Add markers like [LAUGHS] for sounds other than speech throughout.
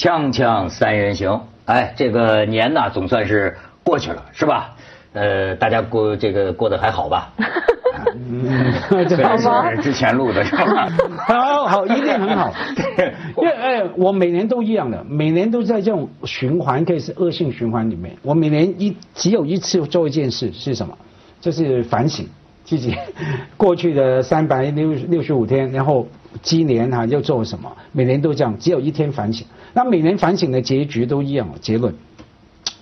锵锵三人行，哎，这个年呐总算是过去了，是吧？呃，大家过这个过得还好吧？[LAUGHS] 嗯，虽然是之前录的是吧？好好，一定很好。因为哎，我每年都一样的，每年都在这种循环，可以是恶性循环里面。我每年一只有一次做一件事是什么？就是反省自己过去的三百六六十五天，然后今年哈又做了什么？每年都这样，只有一天反省。那每年反省的结局都一样，结论。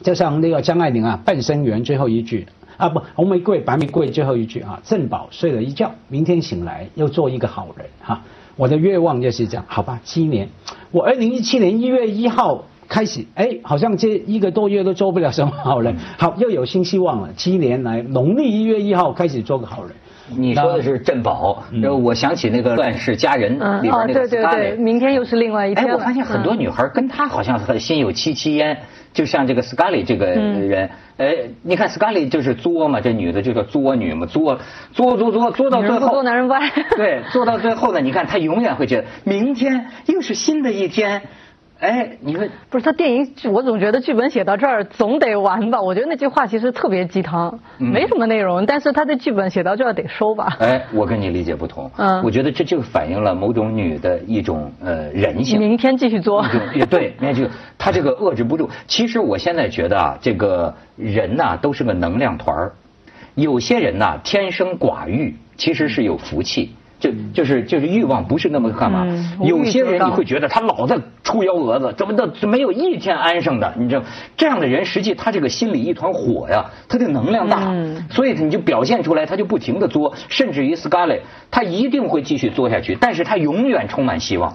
就像那个张爱玲啊，《半生缘》最后一句啊，不，红玫瑰、白玫瑰最后一句啊，正宝睡了一觉，明天醒来又做一个好人哈。我的愿望就是这样，好吧？七年，我二零一七年一月一号开始，哎，好像这一个多月都做不了什么好人，好，又有新希望了。七年来，农历一月一号开始做个好人。你说的是镇宝，我想起那个《乱世佳人》里边那个对对对，明天又是另外一天哎，我发现很多女孩跟他好像很心有戚戚焉。就像这个斯嘉丽这个人，哎，你看斯嘉丽就是作嘛，这女的就叫作女嘛，作作作作作到最后，做男人乖，对，做到最后呢，你看她永远会觉得明天又是新的一天。哎，你说不是他电影，我总觉得剧本写到这儿总得完吧？我觉得那句话其实特别鸡汤，没什么内容，但是他的剧本写到这儿得收吧？哎，我跟你理解不同。嗯，我觉得这就反映了某种女的一种呃人性。明天继续做。也对，明天就他这个遏制不住。其实我现在觉得啊，这个人呐都是个能量团儿，有些人呐天生寡欲，其实是有福气。就就是就是欲望不是那么干嘛？有些人你会觉得他老在出幺蛾子，怎么的没有一天安生的？你知道这样的人，实际他这个心里一团火呀，他的能量大，所以你就表现出来，他就不停的作，甚至于 Scarlett，他一定会继续作下去，但是他永远充满希望，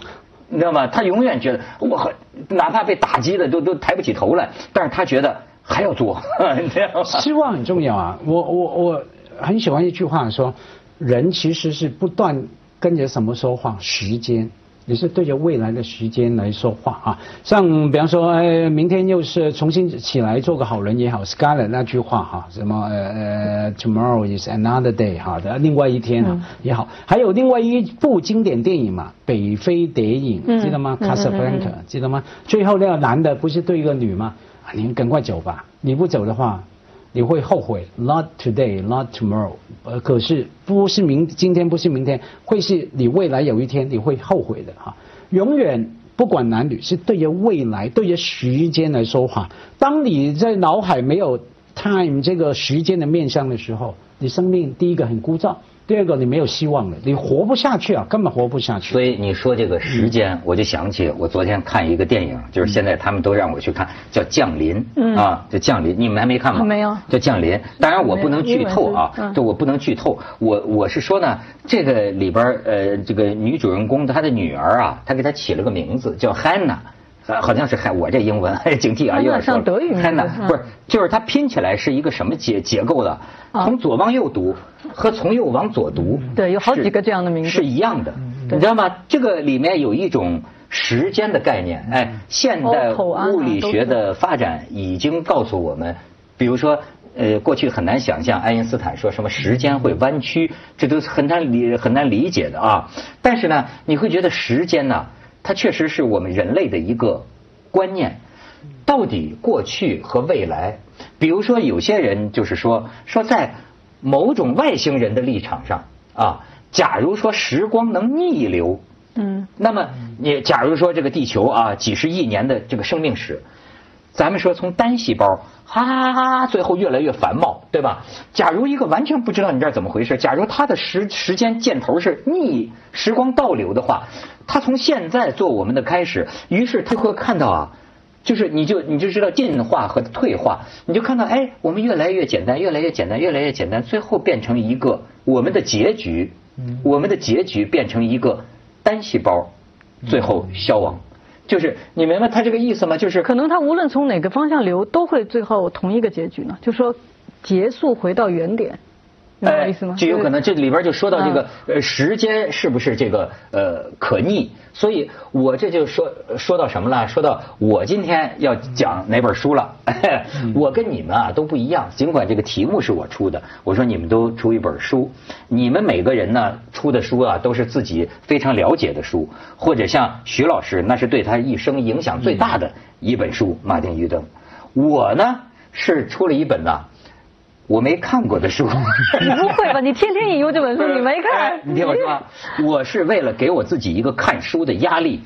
你知道吗？他永远觉得我很哪怕被打击的都都抬不起头来，但是他觉得还要作。[LAUGHS] 希望很重要啊！我我我很喜欢一句话说。人其实是不断跟着什么说话？时间，你是对着未来的时间来说话啊。像比方说，哎，明天又是重新起来做个好人也好，Scarlett 那句话哈，什么呃呃，Tomorrow is another day 哈的另外一天啊也好。还有另外一部经典电影嘛，《北非谍影》，记得吗？Casablanca，记得吗？最后那个男的不是对一个女吗？你们赶快走吧，你不走的话。你会后悔，not today, not tomorrow。呃，可是不是明今天不是明天，会是你未来有一天你会后悔的哈。永远不管男女，是对于未来、对于时间来说话。当你在脑海没有 time 这个时间的面向的时候，你生命第一个很枯燥。第二个，你没有希望了，你活不下去啊，根本活不下去。所以你说这个时间，我就想起我昨天看一个电影，就是现在他们都让我去看，叫《降临》啊，叫《降临》，你们还没看吗？没有。叫《降临》，当然我不能剧透啊，就我不能剧透。我我是说呢，这个里边呃，这个女主人公她的女儿啊，她给她起了个名字叫 Hannah。好像是嗨，我这英文 [LAUGHS] 警惕啊，有点像德语。汉娜不是，就是它拼起来是一个什么结结构的？从左往右读和从右往左读，对，有好几个这样的名字是一样的，你知道吗？这个里面有一种时间的概念。哎，现代物理学的发展已经告诉我们，比如说，呃，过去很难想象爱因斯坦说什么时间会弯曲，这都是很难理很难理解的啊。但是呢，你会觉得时间呢？它确实是我们人类的一个观念，到底过去和未来，比如说有些人就是说说在某种外星人的立场上啊，假如说时光能逆流，嗯，那么你假如说这个地球啊几十亿年的这个生命史，咱们说从单细胞。哈哈哈！最后越来越繁茂，对吧？假如一个完全不知道你这儿怎么回事，假如它的时时间箭头是逆时光倒流的话，它从现在做我们的开始，于是它会看到啊，就是你就你就知道进化和退化，你就看到哎，我们越来越简单，越来越简单，越来越简单，最后变成一个我们的结局，我们的结局变成一个单细胞，最后消亡。就是你明白他这个意思吗？就是可能他无论从哪个方向流，都会最后同一个结局呢？就说结束回到原点，有意思吗？就有可能这里边就说到这个呃时间是不是这个呃可逆？所以我这就说说到什么了？说到我今天要讲哪本书了？[LAUGHS] 我跟你们啊都不一样，尽管这个题目是我出的，我说你们都出一本书，你们每个人呢出的书啊都是自己非常了解的书，或者像徐老师，那是对他一生影响最大的一本书《马丁·于德》。我呢是出了一本呢。我没看过的书，你不会吧？[LAUGHS] 你天天引用这本书，你没看？你听我说，我是为了给我自己一个看书的压力。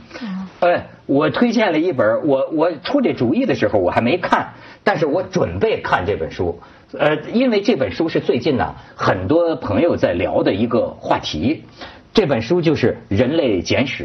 哎，我推荐了一本，我我出这主意的时候我还没看，但是我准备看这本书。呃，因为这本书是最近呢很多朋友在聊的一个话题。这本书就是《人类简史》，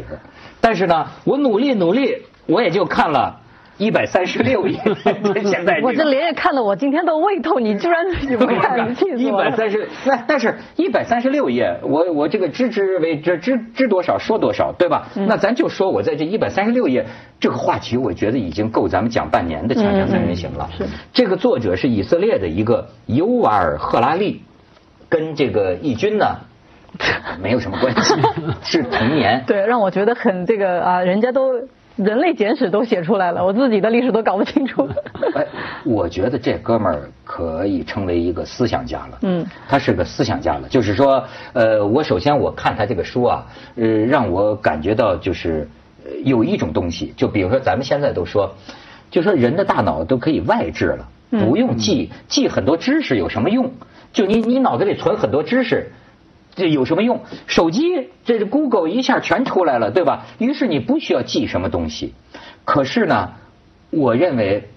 但是呢，我努力努力，我也就看了。一百三十六页，[LAUGHS] 现在我这连夜看的，我今天都胃痛，你居然你不看，气死我一百三十，那但是一百三十六页，我我这个知之为知知知多少说多少，对吧？那咱就说我在这一百三十六页这个话题，我觉得已经够咱们讲半年的《锵锵三人行》了。是这个作者是以色列的一个尤瓦尔·赫拉利，跟这个义军呢 [LAUGHS] 没有什么关系，是童年。对，让我觉得很这个啊，人家都。人类简史都写出来了，我自己的历史都搞不清楚。[LAUGHS] 哎，我觉得这哥们儿可以称为一个思想家了。嗯，他是个思想家了。就是说，呃，我首先我看他这个书啊，呃，让我感觉到就是有一种东西，就比如说咱们现在都说，就说人的大脑都可以外置了，不用记记很多知识有什么用？就你你脑子里存很多知识。这有什么用？手机这 Google 一下全出来了，对吧？于是你不需要记什么东西。可是呢，我认为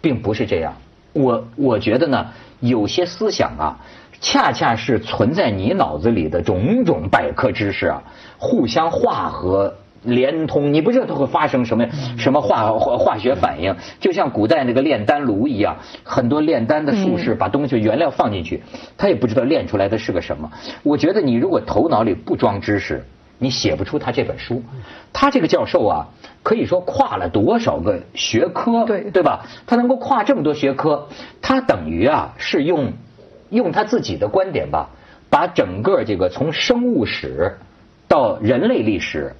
并不是这样。我我觉得呢，有些思想啊，恰恰是存在你脑子里的种种百科知识啊，互相化合。连通，你不知道它会发生什么什么化化化学反应，就像古代那个炼丹炉一样，很多炼丹的术士把东西原料放进去，他也不知道炼出来的是个什么。我觉得你如果头脑里不装知识，你写不出他这本书。他这个教授啊，可以说跨了多少个学科，对对吧？他能够跨这么多学科，他等于啊是用用他自己的观点吧，把整个这个从生物史到人类历史。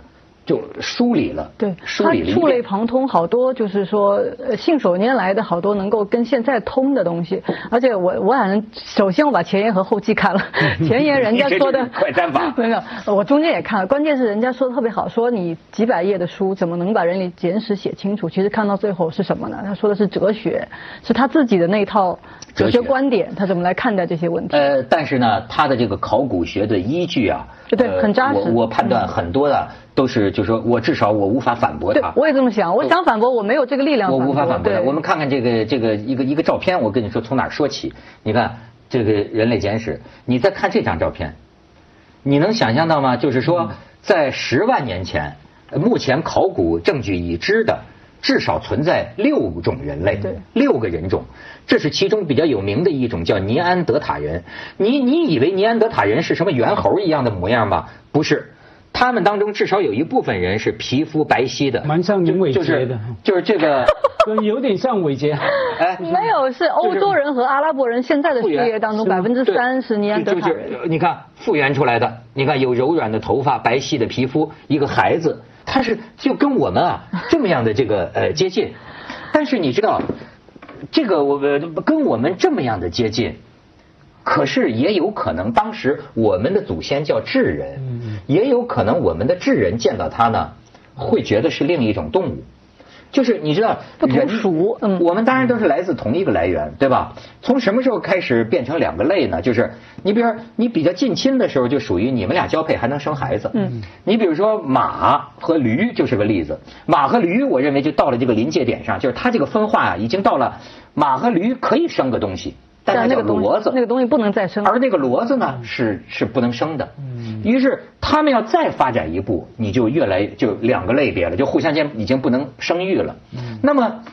就梳理了，对，他触类旁通，好多就是说信手拈来的好多能够跟现在通的东西。而且我我反正首先我把前言和后记看了，[LAUGHS] 前言人家说的 [LAUGHS] 快战法，[LAUGHS] 没有，我中间也看了。关键是人家说的特别好，说你几百页的书怎么能把人类简史写清楚？其实看到最后是什么呢？他说的是哲学，是他自己的那套哲学观点，他怎么来看待这些问题？呃，但是呢，他的这个考古学的依据啊，对，很扎实。我我判断很多的。都是，就是说我至少我无法反驳他。我也这么想，我想反驳，我没有这个力量。我无法反驳他。我们看看这个这个一个一个照片，我跟你说从哪儿说起。你看这个人类简史，你再看这张照片，你能想象到吗？就是说，在十万年前，目前考古证据已知的至少存在六种人类，六个人种。这是其中比较有名的一种，叫尼安德塔人。你你以为尼安德塔人是什么猿猴一样的模样吗？不是。他们当中至少有一部分人是皮肤白皙的，蛮像伟杰的，就是这个，[LAUGHS] 有点像伟杰。哎，没有，是欧洲人和阿拉伯人现在的血液当中百分之三十尼安德塔人。你看复原出来的，你看有柔软的头发、白皙的皮肤，一个孩子，他是就跟我们啊这么样的这个呃 [LAUGHS] 接近，但是你知道，这个我们跟我们这么样的接近。可是也有可能，当时我们的祖先叫智人，也有可能我们的智人见到它呢，会觉得是另一种动物。就是你知道，不同属，我们当然都是来自同一个来源，对吧？从什么时候开始变成两个类呢？就是你比如说，你比较近亲的时候，就属于你们俩交配还能生孩子。嗯，你比如说马和驴就是个例子，马和驴，我认为就到了这个临界点上，就是它这个分化啊，已经到了马和驴可以生个东西。但那个骡子，那个东西不能再生，而那个骡子呢，是是不能生的。嗯，于是他们要再发展一步，你就越来就两个类别了，就互相间已经不能生育了。嗯，那么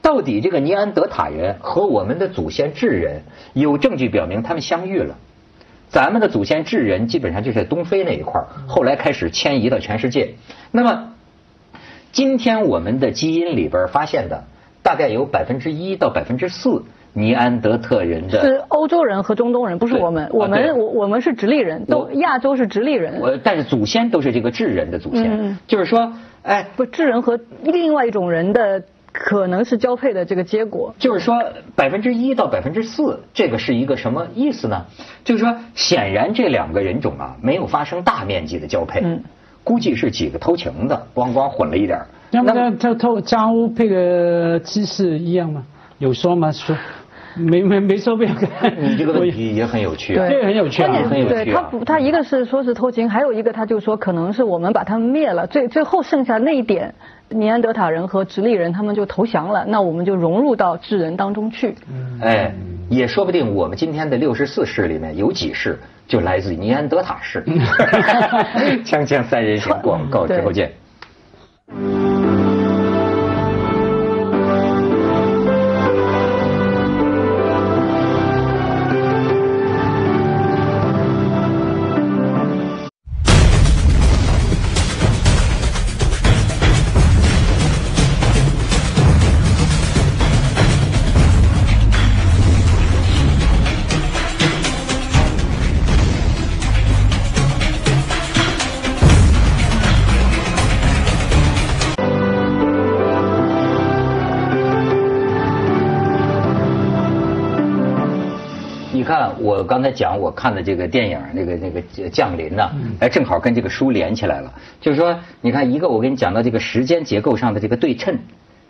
到底这个尼安德塔人和我们的祖先智人有证据表明他们相遇了？咱们的祖先智人基本上就在东非那一块后来开始迁移到全世界。那么今天我们的基因里边发现的大概有百分之一到百分之四。尼安德特人的。是欧洲人和中东人，不是我们，我们我我们是直立人，都亚洲是直立人。我但是祖先都是这个智人的祖先，嗯就是说，哎，不智人和另外一种人的。可能是交配的这个结果，就是说百分之一到百分之四，这个是一个什么意思呢？就是说，显然这两个人种啊没有发生大面积的交配，嗯，估计是几个偷情的，咣咣混了一点那么偷偷家屋配的鸡是一样吗？有说吗？说。没没没说不要看，你这个问题也很有趣，这个很有趣啊，很有趣对他不，他一个是说是偷情，还有一个他就说可能是我们把他们灭了，最最后剩下那一点尼安德塔人和直立人他们就投降了，那我们就融入到智人当中去。哎，也说不定我们今天的六十四世里面有几世就来自尼安德塔氏。[LAUGHS] 锵锵三人行，广告之后见。才讲我看的这个电影，那个那个降临呢，哎，正好跟这个书连起来了。就是说，你看一个，我跟你讲到这个时间结构上的这个对称，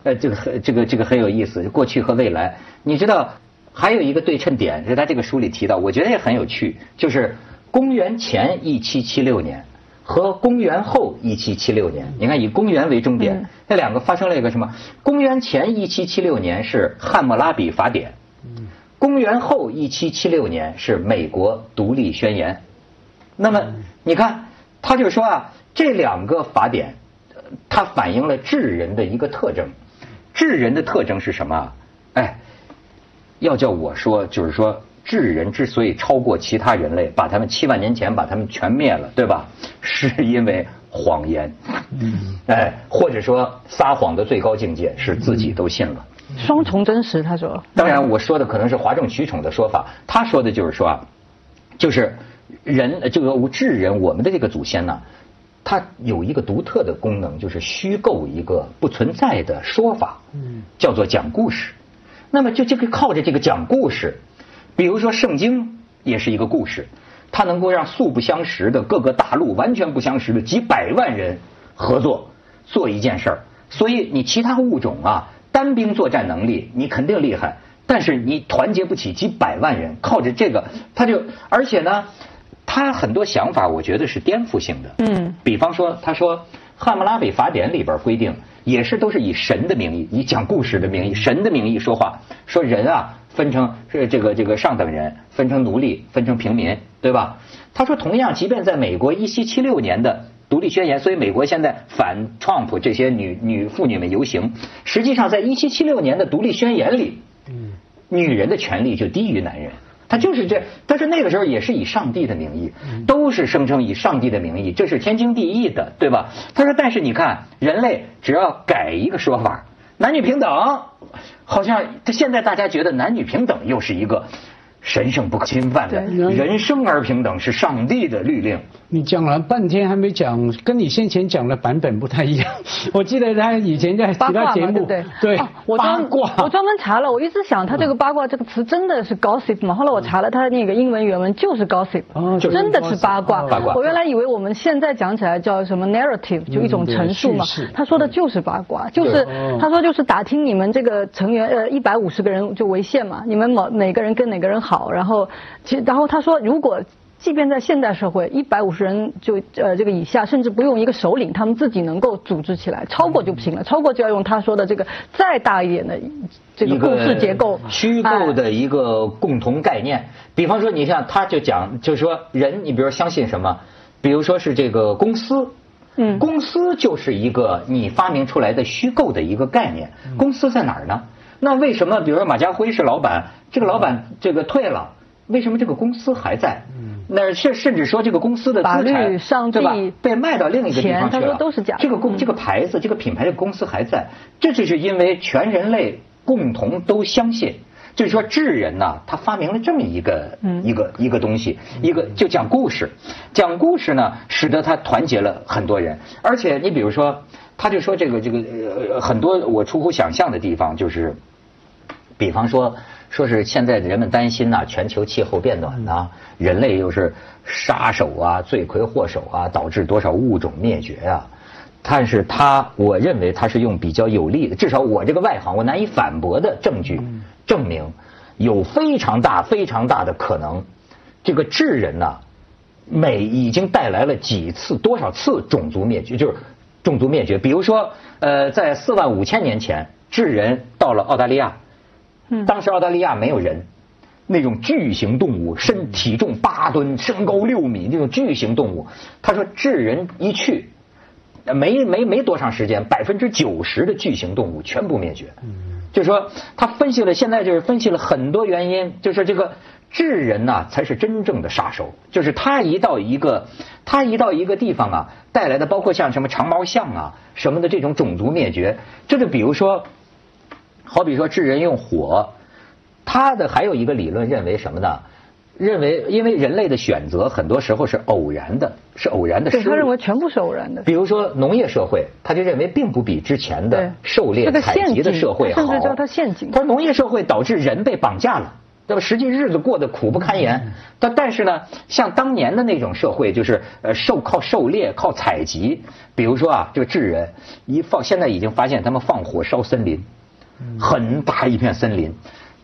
呃，这个很这个这个很有意思，过去和未来。你知道还有一个对称点是他这个书里提到，我觉得也很有趣，就是公元前一七七六年和公元后一七七六年。你看以公元为终点，那两个发生了一个什么？公元前一七七六年是汉谟拉比法典。公元后一七七六年是美国独立宣言，那么你看，他就说啊，这两个法典，它反映了智人的一个特征。智人的特征是什么？哎，要叫我说，就是说，智人之所以超过其他人类，把他们七万年前把他们全灭了，对吧？[LAUGHS] 是因为谎言。哎，或者说撒谎的最高境界是自己都信了。双重真实，他说。当然，我说的可能是哗众取宠的说法。他说的就是说啊，就是人这个智人，我们的这个祖先呢，他有一个独特的功能，就是虚构一个不存在的说法，嗯，叫做讲故事。那么就这个靠着这个讲故事，比如说圣经也是一个故事，它能够让素不相识的各个大陆完全不相识的几百万人合作做一件事儿。所以你其他物种啊。单兵作战能力你肯定厉害，但是你团结不起几百万人，靠着这个他就，而且呢，他很多想法我觉得是颠覆性的。嗯，比方说他说《汉谟拉比法典》里边规定，也是都是以神的名义，以讲故事的名义，神的名义说话，说人啊分成是这个这个上等人，分成奴隶，分成平民，对吧？他说同样，即便在美国一七七六年的。独立宣言，所以美国现在反 Trump 这些女女妇女们游行，实际上在一七七六年的独立宣言里，女人的权利就低于男人，他就是这，但是那个时候也是以上帝的名义，都是声称以上帝的名义，这是天经地义的，对吧？他说，但是你看，人类只要改一个说法，男女平等，好像他现在大家觉得男女平等又是一个。神圣不可侵犯的，人生而平等是上帝的律令。你讲了半天还没讲，跟你先前讲的版本不太一样。[LAUGHS] 我记得他以前在其他节目，对对，我专我专门查了，我一直想他这个八卦这个词真的是 gossip 吗？后来我查了他那个英文原文就是 gossip，真的是八卦。我原来以为我们现在讲起来叫什么 narrative，就一种陈述嘛。他说的就是八卦，就是他说就是打听你们这个成员呃一百五十个人就为限嘛，你们某哪个人跟哪个人好。好，然后，其然后他说，如果即便在现代社会，一百五十人就呃这个以下，甚至不用一个首领，他们自己能够组织起来，超过就不行了，超过就要用他说的这个再大一点的这个故事结构，虚构的一个共同概念。比方说，你像他就讲，就是说人，你比如相信什么，比如说是这个公司，嗯，公司就是一个你发明出来的虚构的一个概念。公司在哪儿呢？那为什么，比如说马家辉是老板，这个老板这个退了，为什么这个公司还在？那甚甚至说这个公司的资产对吧，被卖到另一个地方去了？这个公这个牌子这个品牌的公司还在，这就是因为全人类共同都相信。就是说智人呐，他发明了这么一个一个一个东西，一个就讲故事，讲故事呢，使得他团结了很多人。而且你比如说，他就说这个这个呃很多我出乎想象的地方，就是比方说。说是现在人们担心呐，全球气候变暖呐，人类又是杀手啊，罪魁祸首啊，导致多少物种灭绝啊？但是他，我认为他是用比较有力的，至少我这个外行，我难以反驳的证据证明，有非常大、非常大的可能，这个智人呐，每已经带来了几次、多少次种族灭绝，就是种族灭绝。比如说，呃，在四万五千年前，智人到了澳大利亚。当时澳大利亚没有人，那种巨型动物，身体重八吨，身高六米那种巨型动物。他说智人一去，没没没多长时间，百分之九十的巨型动物全部灭绝。嗯就是说他分析了，现在就是分析了很多原因，就是这个智人呐才是真正的杀手。就是他一到一个，他一到一个地方啊，带来的包括像什么长毛象啊什么的这种种族灭绝，这就比如说。好比说智人用火，他的还有一个理论认为什么呢？认为因为人类的选择很多时候是偶然的，是偶然的。对他认为全部是偶然的。比如说农业社会，他就认为并不比之前的狩猎采集的社会好。甚至叫它陷阱。他说农业社会导致人被绑架了，那么？实际日子过得苦不堪言。但但是呢，像当年的那种社会，就是呃狩靠狩猎靠采集。比如说啊，这个智人一放，现在已经发现他们放火烧森林。很大一片森林，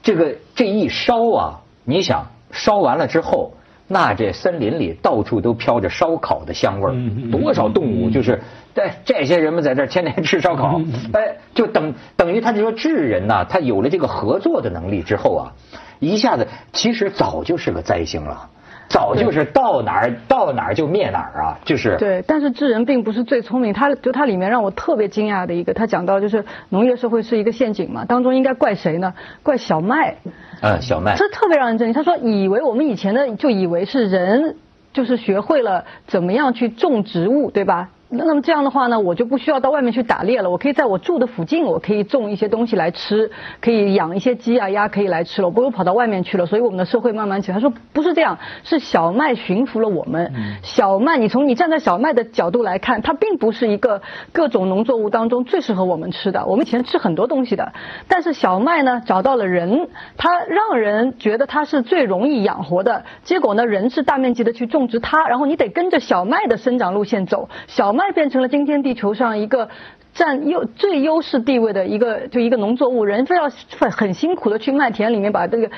这个这一烧啊，你想烧完了之后，那这森林里到处都飘着烧烤的香味儿，多少动物就是，在这些人们在这天天吃烧烤，哎，就等等于他就说智人呐，他有了这个合作的能力之后啊，一下子其实早就是个灾星了。早就是到哪儿到哪儿就灭哪儿啊，就是。对，但是智人并不是最聪明，他就他里面让我特别惊讶的一个，他讲到就是农业社会是一个陷阱嘛，当中应该怪谁呢？怪小麦。嗯，小麦。这特别让人震惊。他说，以为我们以前的就以为是人，就是学会了怎么样去种植物，对吧？那么这样的话呢，我就不需要到外面去打猎了。我可以在我住的附近，我可以种一些东西来吃，可以养一些鸡啊鸭可以来吃了，我不用跑到外面去了。所以我们的社会慢慢起来。他说不是这样，是小麦驯服了我们。小麦，你从你站在小麦的角度来看，它并不是一个各种农作物当中最适合我们吃的。我们以前吃很多东西的，但是小麦呢找到了人，它让人觉得它是最容易养活的。结果呢，人是大面积的去种植它，然后你得跟着小麦的生长路线走。小麦变成了今天地球上一个占优最优势地位的一个就一个农作物，人非要很很辛苦的去麦田里面把这个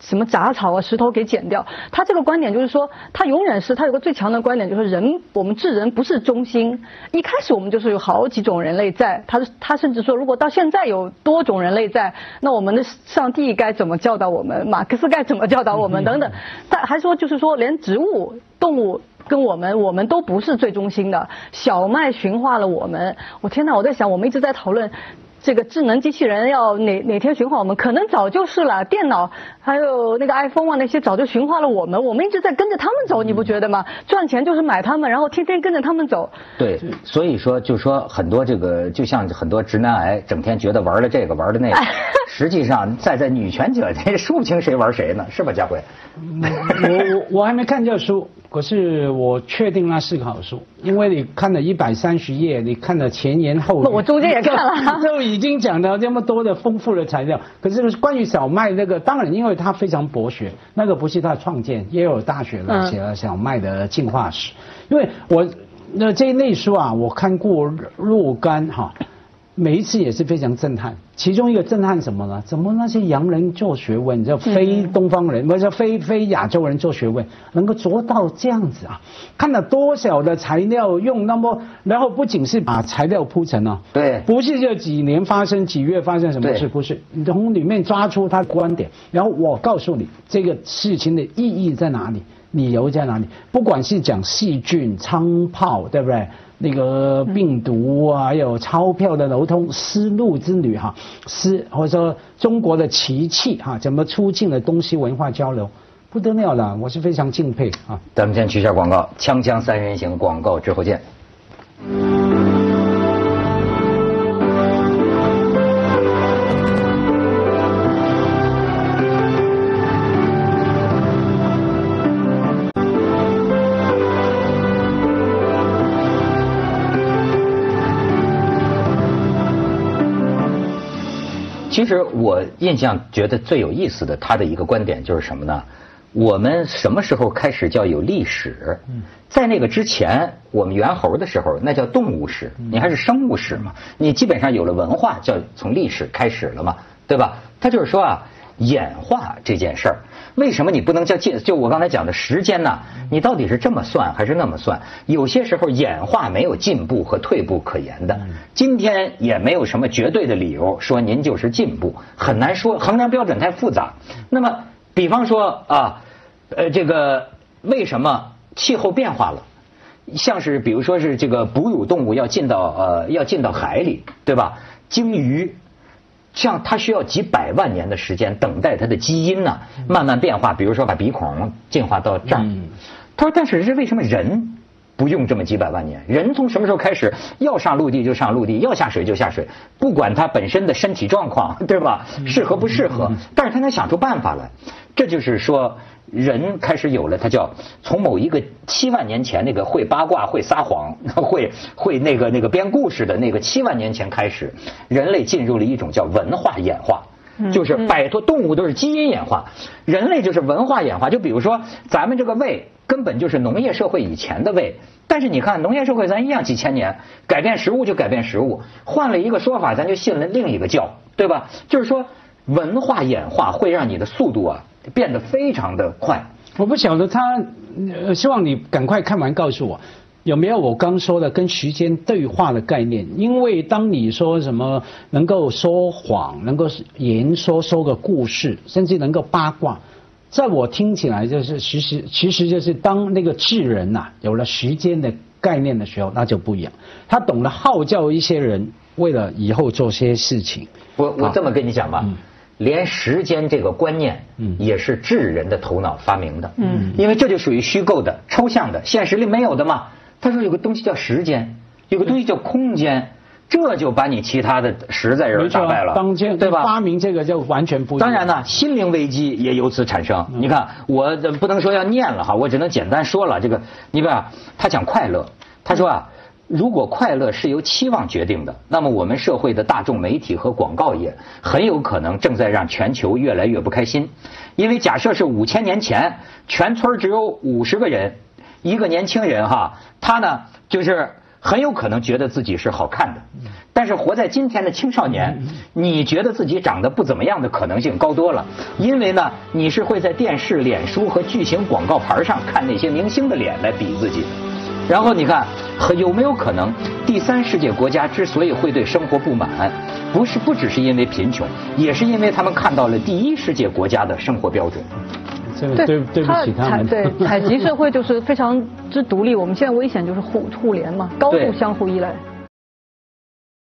什么杂草啊石头给剪掉。他这个观点就是说，他永远是他有个最强的观点，就是人我们智人不是中心。一开始我们就是有好几种人类在，他他甚至说，如果到现在有多种人类在，那我们的上帝该怎么教导我们？马克思该怎么教导我们？等等。他还说就是说，连植物动物。跟我们，我们都不是最中心的。小麦驯化了我们。我天哪！我在想，我们一直在讨论。这个智能机器人要哪哪天驯化我们？可能早就是了。电脑还有那个 iPhone 啊，那些早就驯化了我们。我们一直在跟着他们走，你不觉得吗？赚钱就是买他们，然后天天跟着他们走。对，所以说就说很多这个，就像很多直男癌，整天觉得玩了这个玩了那个，[LAUGHS] 实际上在在女权者，这说不清谁玩谁呢，是吧，佳慧？我我我还没看这书，可是我确定那是个好书，因为你看了一百三十页，你看了前言后语，我中间也看了，[LAUGHS] 就已经讲了这么多的丰富的材料。可是关于小麦那个，当然因为它非常博学，那个不是他创建，也有大学了写了小麦的进化史。因为我那这一类书啊，我看过若干哈。每一次也是非常震撼，其中一个震撼什么呢？怎么那些洋人做学问，叫非东方人，不是非非亚洲人做学问，能够做到这样子啊？看了多少的材料用，那么然后不仅是把材料铺成啊，对，不是这几年发生几月发生什么事，不是，你从里面抓出他的观点，然后我告诉你这个事情的意义在哪里，理由在哪里？不管是讲细菌、枪炮，对不对？那个病毒啊，还有钞票的流通、丝路之旅哈，丝或者说中国的奇器哈，怎么促进了东西文化交流，不得了了，我是非常敬佩啊。咱们先取下广告，锵锵三人行广告之后见。其实我印象觉得最有意思的他的一个观点就是什么呢？我们什么时候开始叫有历史？在那个之前，我们猿猴的时候，那叫动物史，你还是生物史嘛？你基本上有了文化，叫从历史开始了嘛，对吧？他就是说啊，演化这件事儿，为什么你不能叫进？就我刚才讲的时间呢？你到底是这么算还是那么算？有些时候演化没有进步和退步可言的。今天也没有什么绝对的理由说您就是进步，很难说，衡量标准太复杂。那么，比方说啊。呃，这个为什么气候变化了？像是比如说是这个哺乳动物要进到呃要进到海里，对吧？鲸鱼，像它需要几百万年的时间等待它的基因呢慢慢变化，比如说把鼻孔进化到这儿。他说，但是是为什么人？不用这么几百万年，人从什么时候开始要上陆地就上陆地，要下水就下水，不管他本身的身体状况，对吧？适合不适合？但是他能想出办法来，这就是说，人开始有了他叫从某一个七万年前那个会八卦、会撒谎、[LAUGHS] 会会那个那个编故事的那个七万年前开始，人类进入了一种叫文化演化。就是摆脱动物都是基因演化，人类就是文化演化。就比如说咱们这个胃根本就是农业社会以前的胃，但是你看农业社会咱一样几千年，改变食物就改变食物，换了一个说法咱就信了另一个教，对吧？就是说文化演化会让你的速度啊变得非常的快。我不晓得他，希望你赶快看完告诉我。有没有我刚说的跟时间对话的概念？因为当你说什么能够说谎，能够言说说个故事，甚至能够八卦，在我听起来就是其实其实就是当那个智人呐有了时间的概念的时候，那就不一样。他懂得号召一些人为了以后做些事情。我我这么跟你讲吧，连时间这个观念，嗯，也是智人的头脑发明的，嗯，因为这就属于虚构的、抽象的，现实里没有的嘛。他说有个东西叫时间，有个东西叫空间，这就把你其他的实在人打败了，对吧？发明这个就完全不。当然呢，心灵危机也由此产生。你看，我不能说要念了哈，我只能简单说了这个。你看，他讲快乐，他说啊，如果快乐是由期望决定的，那么我们社会的大众媒体和广告业很有可能正在让全球越来越不开心，因为假设是五千年前，全村只有五十个人。一个年轻人哈，他呢就是很有可能觉得自己是好看的，但是活在今天的青少年，你觉得自己长得不怎么样的可能性高多了，因为呢你是会在电视、脸书和巨型广告牌上看那些明星的脸来比自己，然后你看有没有可能第三世界国家之所以会对生活不满，不是不只是因为贫穷，也是因为他们看到了第一世界国家的生活标准。对对不起他们。对 [LAUGHS] 采集社会就是非常之独立，我们现在危险就是互互联嘛，高度相互依赖。